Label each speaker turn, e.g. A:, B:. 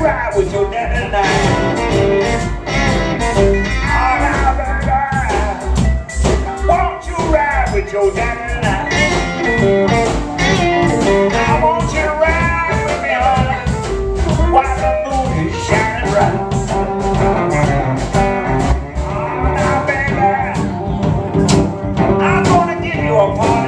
A: ride with your daddy tonight. All right, baby. Won't you ride with your daddy tonight? I want you to ride with me, honey. While the moon is shining bright. All right, baby. I'm gonna give you a party.